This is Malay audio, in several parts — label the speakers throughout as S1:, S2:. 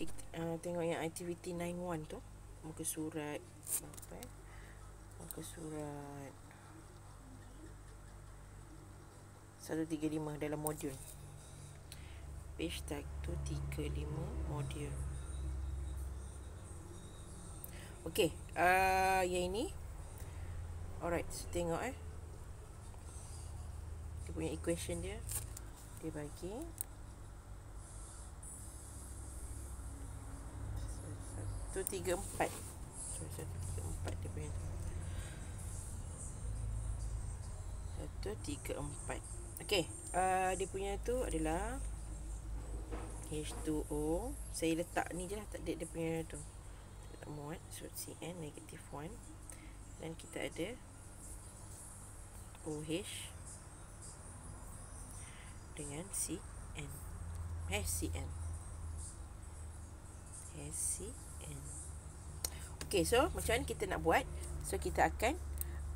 S1: Kita, uh, tengok yang activity 9.1 tu. Muka surat. Apa eh? Muka surat. 135 dalam modul. Page tag tu 35 modul. Okay, uh, yang ini. Alright, so tengok eh. Dia punya equation dia. Dia bagi. Satu, tiga, empat. Satu, tiga, empat dia punya tu. Satu, tiga, empat. Okay, uh, dia punya tu adalah H2O. Saya letak ni je lah, tak ada dia punya tu. Tak muat. So, CN negative 1. Dan kita ada OH dengan CN. HCN. HCN. Okay, so macam mana kita nak buat? So, kita akan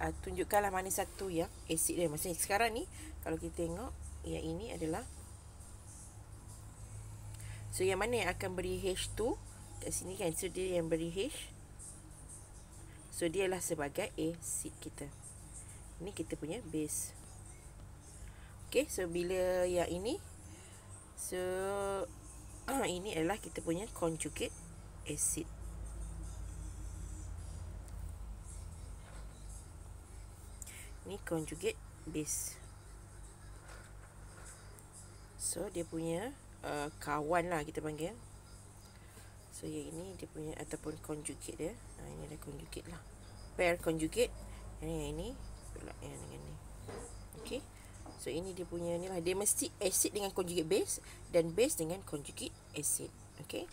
S1: uh, tunjukkanlah mana satu yang acid dia. Maksudnya sekarang ni, kalau kita tengok, yang ini adalah So, yang mana yang akan beri H2 Kat sini kan, so dia yang beri H So, dia lah sebagai acid kita Ini kita punya base Okay, so bila yang ini So, ini adalah kita punya conjugate acid Ini conjugate base So, dia punya uh, kawan lah kita panggil. So yang ini dia punya ataupun conjugate dia. Ha, ini ada conjugate lah. Pair conjugate. Yang ini, yang ini pula yang dengan ni. Okay. So ini dia punya ni lah. Dia mesti acid dengan conjugate base dan base dengan conjugate acid. Okay.